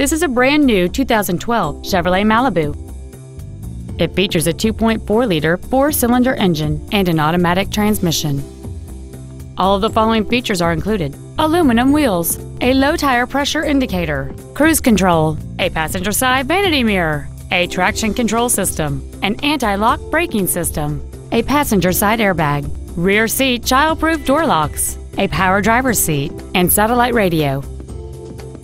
This is a brand new 2012 Chevrolet Malibu. It features a 2.4 liter four cylinder engine and an automatic transmission. All of the following features are included aluminum wheels, a low tire pressure indicator, cruise control, a passenger side vanity mirror, a traction control system, an anti lock braking system, a passenger side airbag, rear seat child-proof door locks, a power driver's seat, and satellite radio.